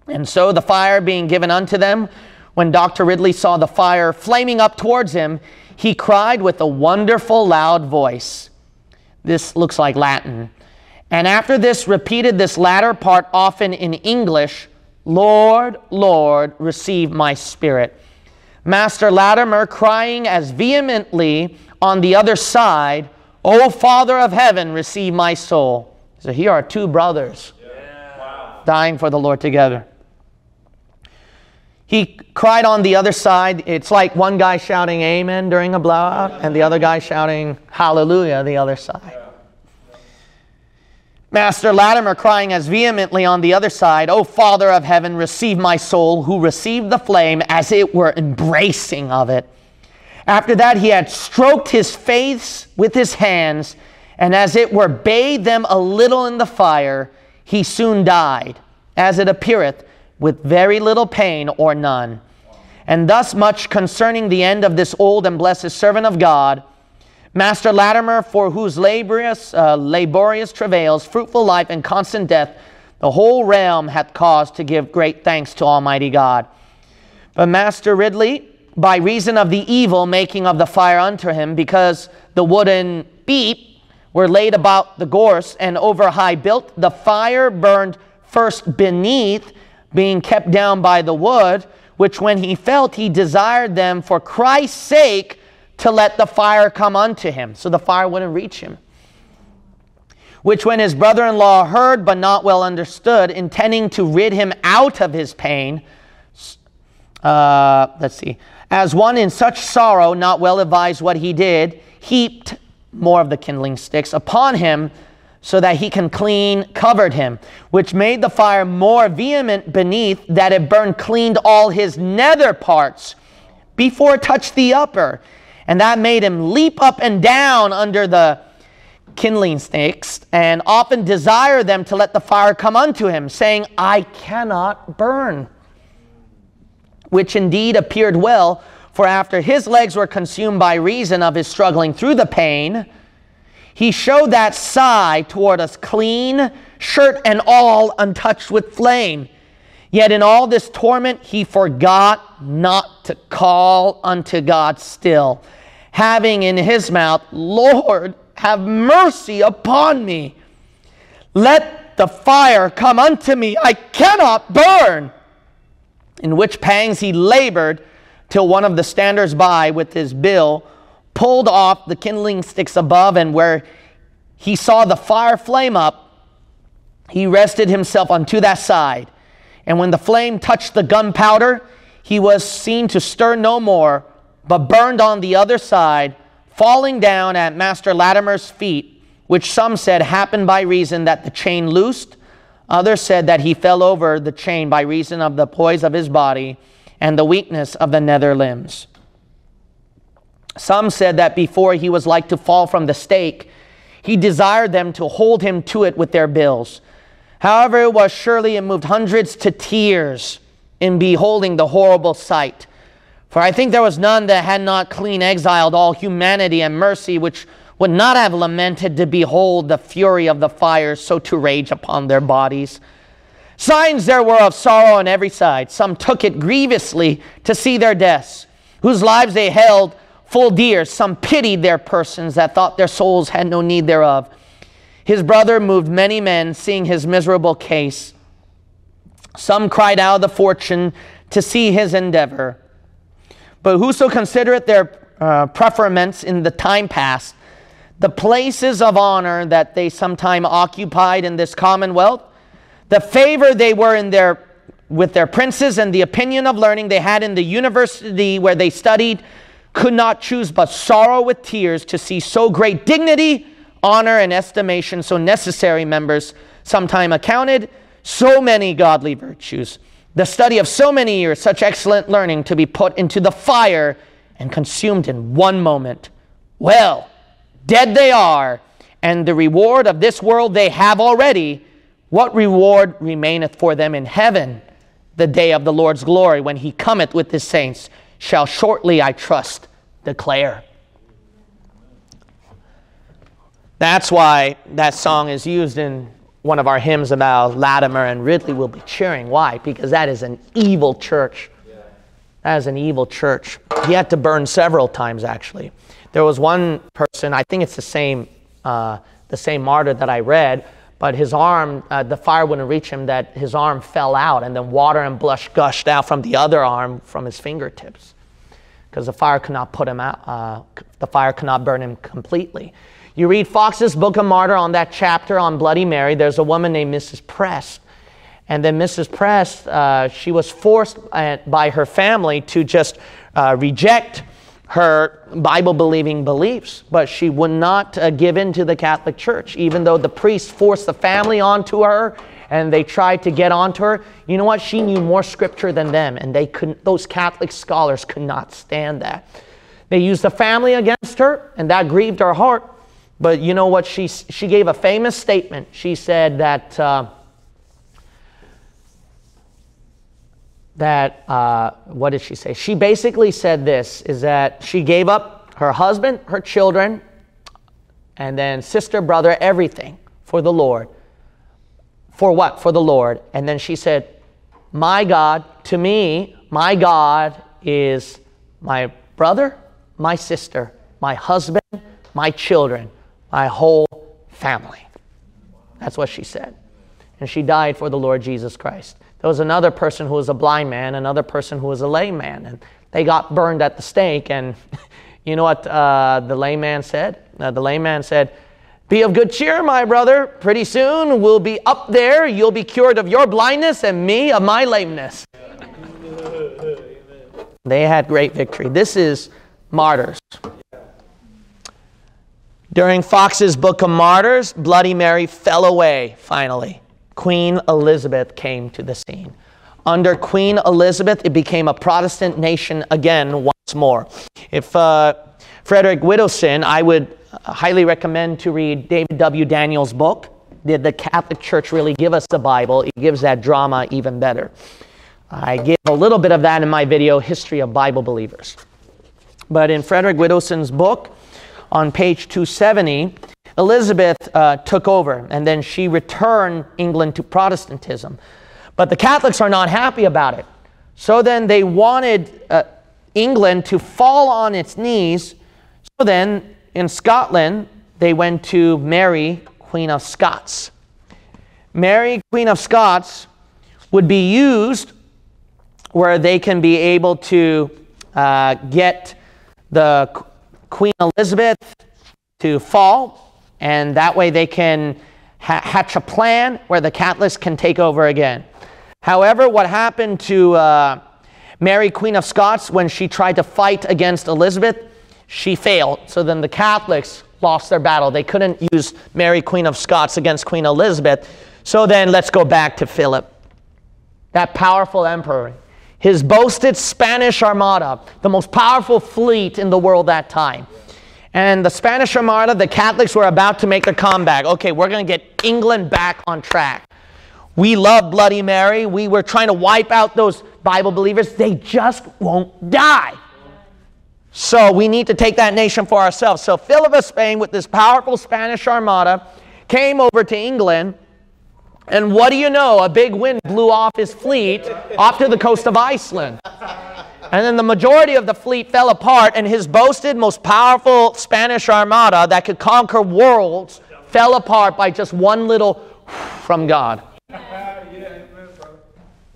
And so the fire being given unto them, when Dr. Ridley saw the fire flaming up towards him, he cried with a wonderful loud voice. This looks like Latin. And after this, repeated this latter part often in English Lord, Lord, receive my spirit. Master Latimer crying as vehemently on the other side, O Father of heaven, receive my soul. So here are two brothers yeah. wow. dying for the Lord together. He cried on the other side. It's like one guy shouting amen during a blowout and the other guy shouting hallelujah the other side. Master Latimer crying as vehemently on the other side, O Father of heaven, receive my soul, who received the flame as it were embracing of it. After that, he had stroked his face with his hands, and as it were bathed them a little in the fire, he soon died, as it appeareth, with very little pain or none. And thus much concerning the end of this old and blessed servant of God, Master Latimer, for whose laborious, uh, laborious travails, fruitful life, and constant death, the whole realm hath cause to give great thanks to Almighty God. But Master Ridley, by reason of the evil making of the fire unto him, because the wooden beep were laid about the gorse and over high built, the fire burned first beneath, being kept down by the wood, which when he felt, he desired them for Christ's sake to let the fire come unto him, so the fire wouldn't reach him. Which, when his brother in law heard but not well understood, intending to rid him out of his pain, uh, let's see, as one in such sorrow, not well advised what he did, heaped more of the kindling sticks upon him so that he can clean covered him, which made the fire more vehement beneath, that it burned cleaned all his nether parts before it touched the upper. And that made him leap up and down under the kindling sticks and often desire them to let the fire come unto him, saying, I cannot burn. Which indeed appeared well, for after his legs were consumed by reason of his struggling through the pain, he showed that side toward us clean, shirt and all untouched with flame. Yet in all this torment, he forgot not to call unto God still, having in his mouth, Lord, have mercy upon me. Let the fire come unto me. I cannot burn. In which pangs he labored till one of the standers by with his bill pulled off the kindling sticks above, and where he saw the fire flame up, he rested himself unto that side and when the flame touched the gunpowder, he was seen to stir no more, but burned on the other side, falling down at Master Latimer's feet, which some said happened by reason that the chain loosed Others said that he fell over the chain by reason of the poise of his body and the weakness of the nether limbs. Some said that before he was like to fall from the stake, he desired them to hold him to it with their bills. However, it was surely it moved hundreds to tears in beholding the horrible sight. For I think there was none that had not clean exiled all humanity and mercy, which would not have lamented to behold the fury of the fire so to rage upon their bodies. Signs there were of sorrow on every side. Some took it grievously to see their deaths, whose lives they held full dear. Some pitied their persons that thought their souls had no need thereof. His brother moved many men, seeing his miserable case. Some cried out of the fortune to see his endeavor. But whoso considereth their uh, preferments in the time past, the places of honor that they sometime occupied in this commonwealth, the favor they were in their with their princes and the opinion of learning they had in the university where they studied, could not choose but sorrow with tears to see so great dignity, honor, and estimation, so necessary members sometime accounted, so many godly virtues, the study of so many years, such excellent learning to be put into the fire and consumed in one moment. Well, dead they are, and the reward of this world they have already. What reward remaineth for them in heaven? The day of the Lord's glory, when he cometh with his saints, shall shortly, I trust, declare. That's why that song is used in one of our hymns about Latimer and Ridley will be cheering. Why? Because that is an evil church. That is an evil church. He had to burn several times, actually. There was one person, I think it's the same, uh, the same martyr that I read, but his arm, uh, the fire wouldn't reach him, that his arm fell out, and then water and blush gushed out from the other arm from his fingertips. Because the fire could not put him out, uh, the fire could not burn him completely. You read Fox's Book of Martyr on that chapter on Bloody Mary, there's a woman named Mrs. Prest. And then Mrs. Prest, uh, she was forced uh, by her family to just uh, reject her Bible believing beliefs, but she would not uh, give in to the Catholic Church, even though the priests forced the family onto her and they tried to get onto her. You know what? She knew more scripture than them, and they couldn't, those Catholic scholars could not stand that. They used the family against her, and that grieved her heart. But you know what? She, she gave a famous statement. She said that. Uh, that, uh, what did she say? She basically said this is that she gave up her husband, her children, and then sister, brother, everything for the Lord. For what? For the Lord. And then she said, My God, to me, my God is my brother, my sister, my husband, my children, my whole family. That's what she said. And she died for the Lord Jesus Christ. There was another person who was a blind man, another person who was a lame man, and they got burned at the stake. And you know what uh, the lame man said? Uh, the lame man said, Be of good cheer, my brother. Pretty soon we'll be up there. You'll be cured of your blindness, and me of my lameness. they had great victory. This is martyrs. During Fox's Book of Martyrs, Bloody Mary fell away finally. Queen Elizabeth came to the scene. Under Queen Elizabeth, it became a Protestant nation again once more. If uh, Frederick Widdowson, I would highly recommend to read David W. Daniels' book. Did the Catholic Church really give us the Bible? It gives that drama even better. I give a little bit of that in my video, History of Bible Believers. But in Frederick Widdowson's book, on page 270, Elizabeth uh, took over and then she returned England to Protestantism. But the Catholics are not happy about it. So then they wanted uh, England to fall on its knees. So then in Scotland, they went to Mary, Queen of Scots. Mary, Queen of Scots, would be used where they can be able to uh, get the Queen Elizabeth to fall and that way they can ha- hatch a plan where the Catholics can take over again. However, what happened to uh, Mary, Queen of Scots, when she tried to fight against Elizabeth, she failed. So then the Catholics lost their battle. They couldn't use Mary, Queen of Scots, against Queen Elizabeth. So then let's go back to Philip, that powerful emperor. His boasted Spanish armada, the most powerful fleet in the world that time. And the Spanish armada, the Catholics were about to make a comeback. Okay, we're going to get England back on track. We love Bloody Mary. We were trying to wipe out those Bible believers. They just won't die. So we need to take that nation for ourselves. So Philip of Spain, with this powerful Spanish armada, came over to England. And what do you know? A big wind blew off his fleet off to the coast of Iceland. And then the majority of the fleet fell apart, and his boasted, most powerful Spanish armada that could conquer worlds fell apart by just one little from God.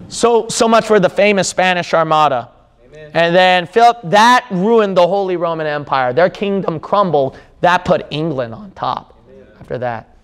So, so much for the famous Spanish Armada. Amen. And then Philip, that ruined the Holy Roman Empire. Their kingdom crumbled. That put England on top Amen. after that.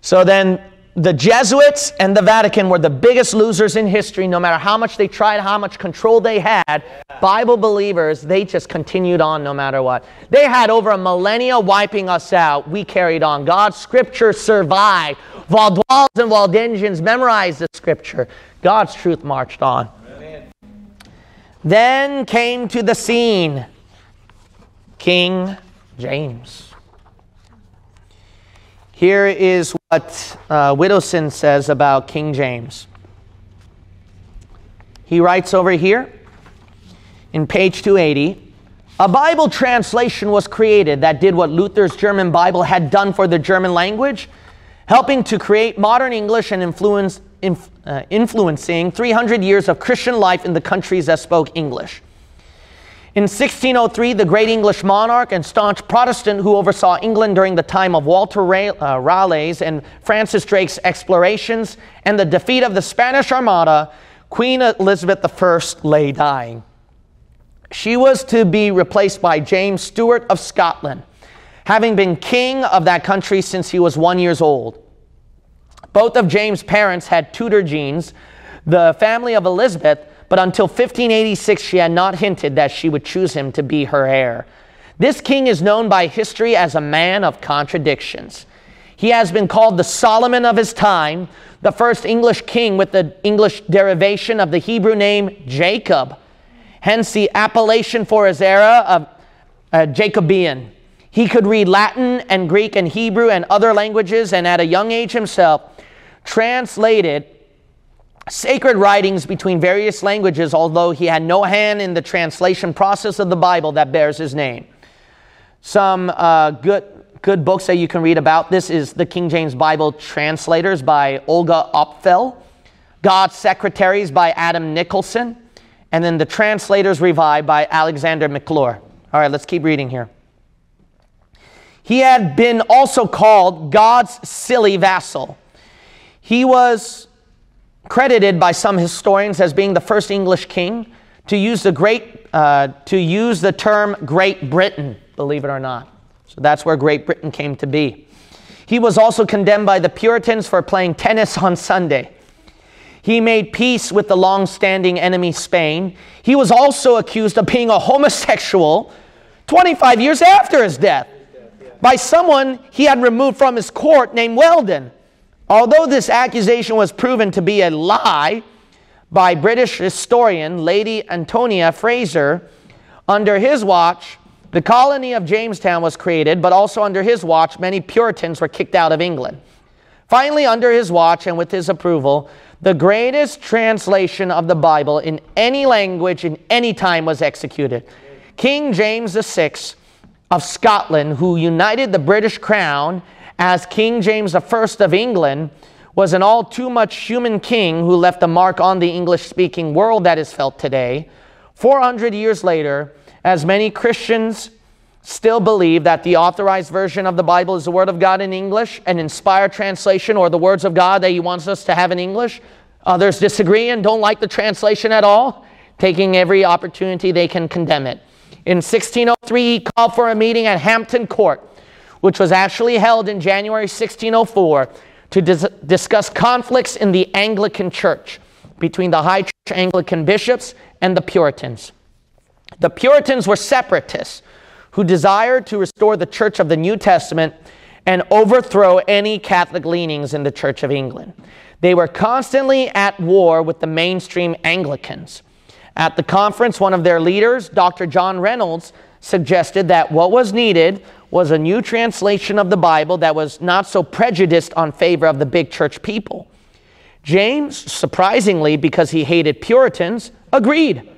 So then the Jesuits and the Vatican were the biggest losers in history, no matter how much they tried, how much control they had. Bible believers, they just continued on no matter what. They had over a millennia wiping us out. We carried on. God's scripture survived. Vaudois and Waldensians memorized the scripture. God's truth marched on. Amen. Then came to the scene King James. Here is what uh, Widdowson says about King James. He writes over here in page 280 a Bible translation was created that did what Luther's German Bible had done for the German language, helping to create modern English and influence, inf, uh, influencing 300 years of Christian life in the countries that spoke English. In 1603, the great English monarch and staunch Protestant who oversaw England during the time of Walter uh, Raleigh's and Francis Drake's explorations and the defeat of the Spanish Armada, Queen Elizabeth I lay dying. She was to be replaced by James Stuart of Scotland, having been king of that country since he was one years old. Both of James' parents had Tudor genes. The family of Elizabeth but until 1586 she had not hinted that she would choose him to be her heir. This king is known by history as a man of contradictions. He has been called the Solomon of his time, the first English king with the English derivation of the Hebrew name Jacob, hence the appellation for his era of uh, Jacobean. He could read Latin and Greek and Hebrew and other languages, and at a young age himself, translated sacred writings between various languages, although he had no hand in the translation process of the Bible that bears his name. Some uh, good, good books that you can read about this is the King James Bible Translators by Olga Opfell, God's Secretaries by Adam Nicholson, and then the Translators Revived by Alexander McClure. All right, let's keep reading here. He had been also called God's silly vassal. He was credited by some historians as being the first English king to use the great uh, to use the term Great Britain, believe it or not. So that's where Great Britain came to be. He was also condemned by the Puritans for playing tennis on Sunday. He made peace with the long-standing enemy Spain. He was also accused of being a homosexual 25 years after his death by someone he had removed from his court named Weldon. Although this accusation was proven to be a lie by British historian Lady Antonia Fraser, under his watch, the colony of Jamestown was created, but also under his watch, many Puritans were kicked out of England. Finally, under his watch and with his approval, the greatest translation of the Bible in any language in any time was executed. King James VI of Scotland, who united the British crown as King James I of England was an all too much human king who left a mark on the English speaking world that is felt today. 400 years later, as many Christians still believe that the authorized version of the Bible is the Word of God in English, an inspired translation, or the words of God that He wants us to have in English, others disagree and don't like the translation at all, taking every opportunity they can condemn it. In 1603, he called for a meeting at Hampton Court which was actually held in January 1604 to dis- discuss conflicts in the Anglican Church between the High Church Anglican bishops and the Puritans. The Puritans were separatists who desired to restore the church of the New Testament and overthrow any Catholic leanings in the Church of England. They were constantly at war with the mainstream Anglicans. At the conference, one of their leaders, Dr. John Reynolds, suggested that what was needed was a new translation of the Bible that was not so prejudiced on favor of the big church people. James, surprisingly, because he hated Puritans, agreed,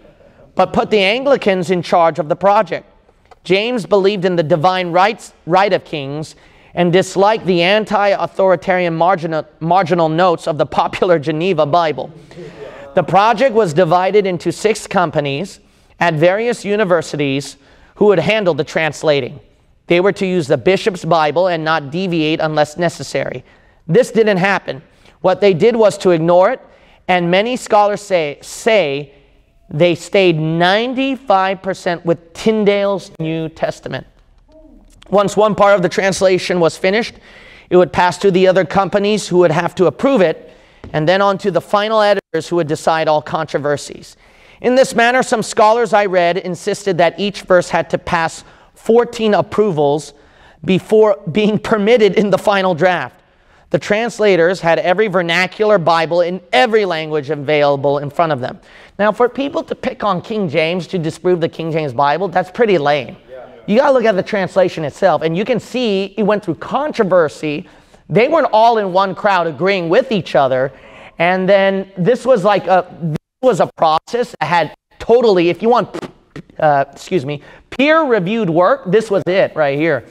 but put the Anglicans in charge of the project. James believed in the divine rights, right of kings and disliked the anti authoritarian marginal, marginal notes of the popular Geneva Bible. The project was divided into six companies at various universities who would handle the translating. They were to use the bishop's Bible and not deviate unless necessary. This didn't happen. What they did was to ignore it, and many scholars say, say they stayed 95% with Tyndale's New Testament. Once one part of the translation was finished, it would pass to the other companies who would have to approve it, and then on to the final editors who would decide all controversies. In this manner, some scholars I read insisted that each verse had to pass 14 approvals before being permitted in the final draft. The translators had every vernacular Bible in every language available in front of them. Now, for people to pick on King James to disprove the King James Bible, that's pretty lame. You got to look at the translation itself, and you can see it went through controversy. They weren't all in one crowd agreeing with each other. And then this was like a was a process that had totally, if you want, uh, excuse me, peer-reviewed work. This was it right here.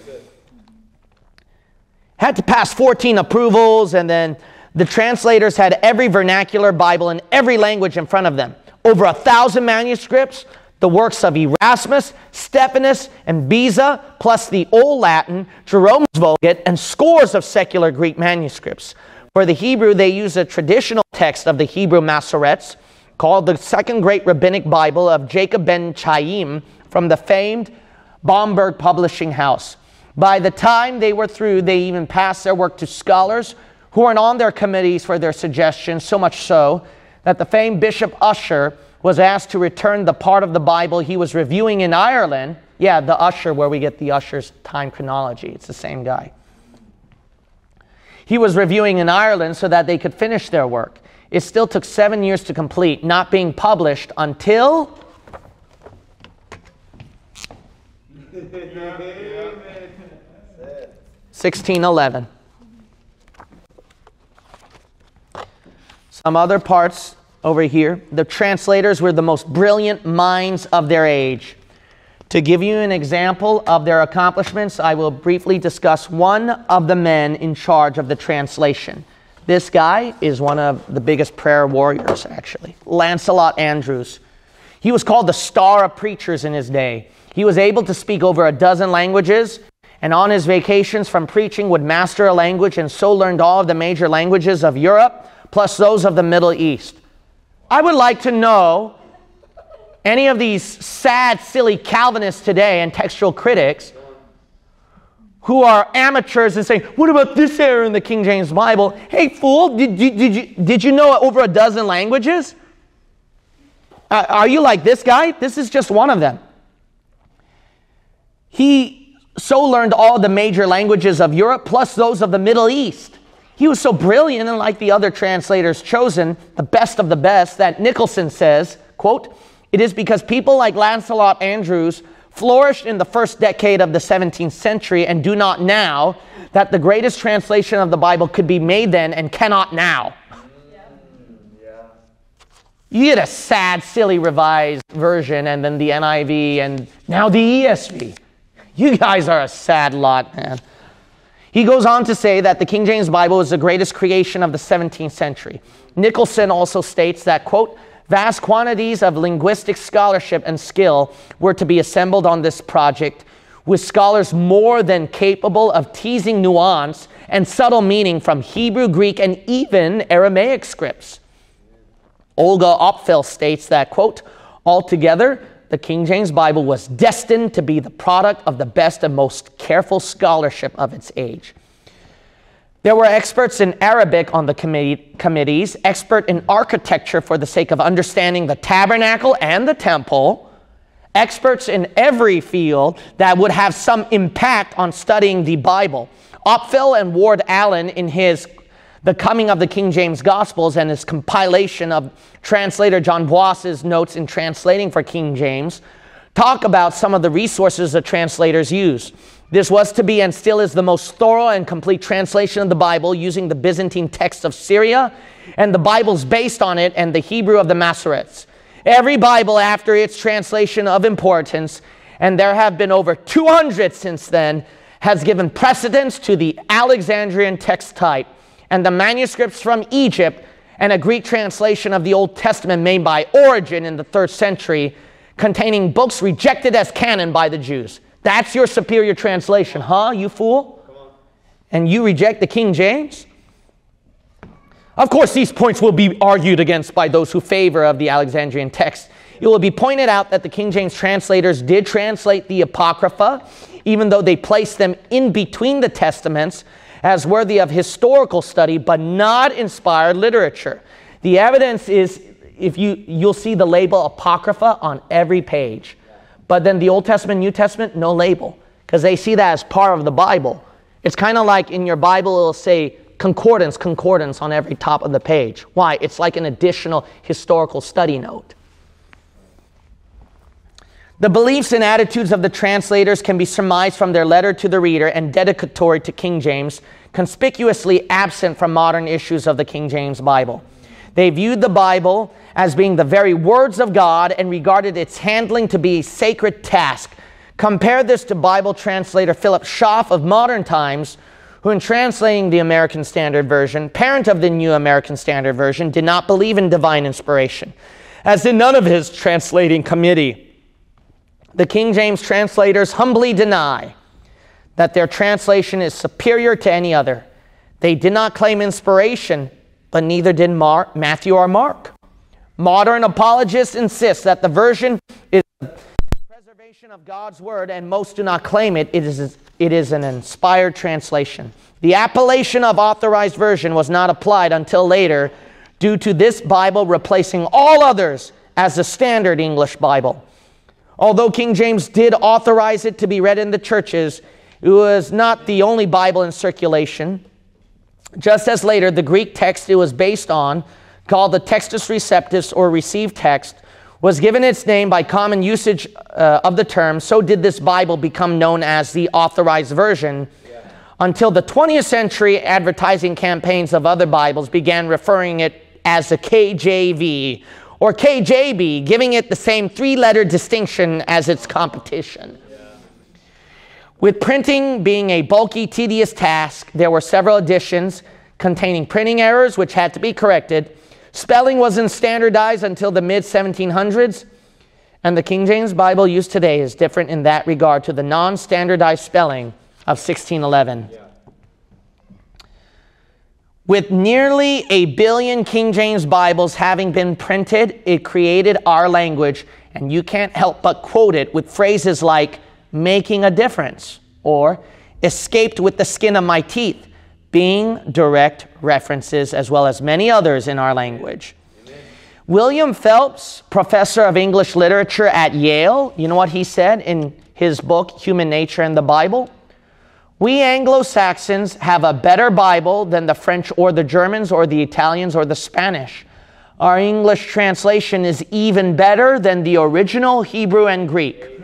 Had to pass 14 approvals, and then the translators had every vernacular Bible in every language in front of them. Over a thousand manuscripts, the works of Erasmus, Stephanus, and Beza, plus the Old Latin, Jerome's Vulgate, and scores of secular Greek manuscripts. For the Hebrew, they use a traditional text of the Hebrew Masoretes, called the Second Great Rabbinic Bible of Jacob ben Chaim from the famed Bomberg Publishing House. By the time they were through, they even passed their work to scholars who weren't on their committees for their suggestions, so much so that the famed Bishop Ussher was asked to return the part of the Bible he was reviewing in Ireland. Yeah, the Ussher, where we get the Ussher's time chronology. It's the same guy. He was reviewing in Ireland so that they could finish their work. It still took seven years to complete, not being published until. 1611. Some other parts over here. The translators were the most brilliant minds of their age. To give you an example of their accomplishments, I will briefly discuss one of the men in charge of the translation. This guy is one of the biggest prayer warriors, actually, Lancelot Andrewes. He was called the star of preachers in his day. He was able to speak over a dozen languages, and on his vacations from preaching would master a language and so learned all of the major languages of Europe, plus those of the Middle East. I would like to know any of these sad, silly Calvinists today and textual critics who are amateurs and saying, What about this error in the King James Bible? Hey, fool, did, did, did, you, did you know over a dozen languages? Uh, are you like this guy? This is just one of them. He so learned all the major languages of Europe plus those of the Middle East. He was so brilliant and like the other translators chosen, the best of the best, that Nicholson says, quote, it is because people like Lancelot Andrewes flourished in the first decade of the 17th century and do not now that the greatest translation of the Bible could be made then and cannot now. You get a sad, silly revised version and then the NIV and now the ESV. You guys are a sad lot, man. He goes on to say that the King James Bible is the greatest creation of the 17th century. Nicholson also states that, quote, vast quantities of linguistic scholarship and skill were to be assembled on this project, with scholars more than capable of teasing nuance and subtle meaning from Hebrew, Greek, and even Aramaic scripts. Olga Opfell states that, quote, altogether, the King James Bible was destined to be the product of the best and most careful scholarship of its age. There were experts in Arabic on the committee, committees, expert in architecture for the sake of understanding the tabernacle and the temple, experts in every field that would have some impact on studying the Bible. Opfell and Ward Allen, in his The Coming of the King James Gospels and his compilation of translator John Bois's notes in translating for King James, talk about some of the resources the translators use. This was to be and still is the most thorough and complete translation of the Bible using the Byzantine text of Syria and the Bibles based on it and the Hebrew of the Masoretes. Every Bible after its translation of importance, and there have been over 200 since then, has given precedence to the Alexandrian text type and the manuscripts from Egypt and a Greek translation of the Old Testament made by Origen in the third century, containing books rejected as canon by the Jews. That's your superior translation, huh, you fool? And you reject the King James? Of course, these points will be argued against by those who favor of the Alexandrian text. It will be pointed out that the King James translators did translate the Apocrypha, even though they placed them in between the Testaments as worthy of historical study, but not inspired literature. The evidence is if you you'll see the label Apocrypha on every page. But then the Old Testament, New Testament, no label, because they see that as part of the Bible. It's kind of like in your Bible, it'll say concordance, concordance on every top of the page. Why? It's like an additional historical study note. The beliefs and attitudes of the translators can be surmised from their letter to the reader and dedicatory to King James, conspicuously absent from modern issues of the King James Bible. They viewed the Bible as being the very words of God and regarded its handling to be a sacred task. Compare this to Bible translator Philip Schaff of modern times, who, in translating the American Standard Version, parent of the New American Standard Version, did not believe in divine inspiration, as did none of his translating committee. The King James translators humbly deny that their translation is superior to any other. They did not claim inspiration, but neither did Mark, Matthew or Mark. Modern apologists insist that the version is preservation of God's word, and most do not claim it. It is, it is an inspired translation. The appellation of authorized version was not applied until later due to this Bible replacing all others as the standard English Bible. Although King James did authorize it to be read in the churches, it was not the only Bible in circulation. Just as later, the Greek text it was based on, called the Textus Receptus or received text, was given its name by common usage uh, of the term, so did this Bible become known as the authorized version. Yeah. Until the 20th century, advertising campaigns of other Bibles began referring it as the KJV or KJB, giving it the same three letter distinction as its competition. With printing being a bulky, tedious task, there were several editions containing printing errors which had to be corrected. Spelling wasn't standardized until the mid 1700s, and the King James Bible used today is different in that regard to the non standardized spelling of 1611. Yeah. With nearly a billion King James Bibles having been printed, it created our language, and you can't help but quote it with phrases like making a difference or escaped with the skin of my teeth, being direct references as well as many others in our language. Amen. William Phelps, professor of English literature at Yale, you know what he said in his book, Human Nature and the Bible? We Anglo Saxons have a better Bible than the French or the Germans or the Italians or the Spanish. Our English translation is even better than the original Hebrew and Greek.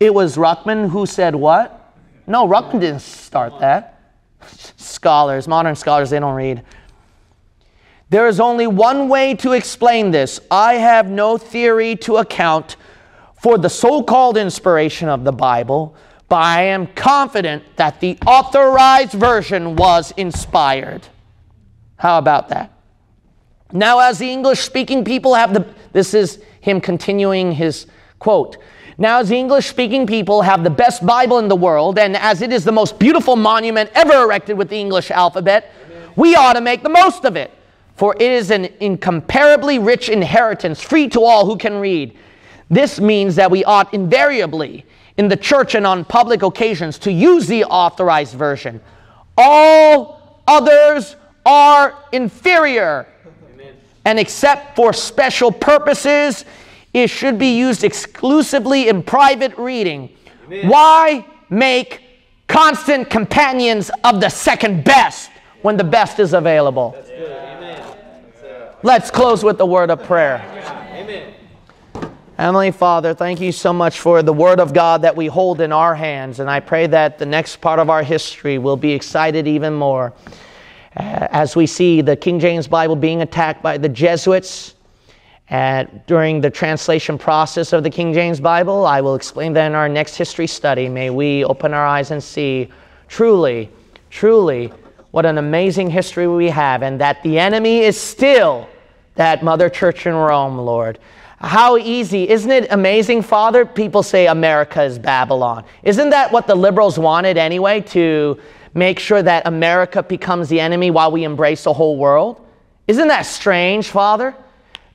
It was Ruckman who said what? No, Ruckman didn't start that. Scholars, modern scholars, they don't read. There is only one way to explain this. I have no theory to account for the so called inspiration of the Bible, but I am confident that the authorized version was inspired. How about that? Now, as the English speaking people have the, this is him continuing his quote. Now, as the English speaking people have the best Bible in the world, and as it is the most beautiful monument ever erected with the English alphabet, Amen. we ought to make the most of it. For it is an incomparably rich inheritance, free to all who can read. This means that we ought invariably, in the church and on public occasions, to use the authorized version. All others are inferior. Amen. and except for special purposes, it should be used exclusively in private reading. Why make constant companions of the second best when the best is available? Let's close with the word of prayer. Amen. Heavenly Father, thank you so much for the Word of God that we hold in our hands. And I pray that the next part of our history will be excited even more uh, as we see the King James Bible being attacked by the Jesuits. Uh, during the translation process of the King James Bible, I will explain that in our next history study. May we open our eyes and see truly, truly, what an amazing history we have, and that the enemy is still that Mother Church in Rome, Lord. How easy. Isn't it amazing, Father? People say America is Babylon. Isn't that what the liberals wanted anyway, to make sure that America becomes the enemy while we embrace the whole world? Isn't that strange, Father?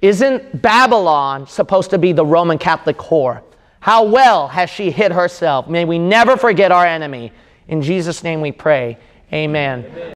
Isn't Babylon supposed to be the Roman Catholic whore? How well has she hid herself? May we never forget our enemy. In Jesus' name we pray. Amen. Amen.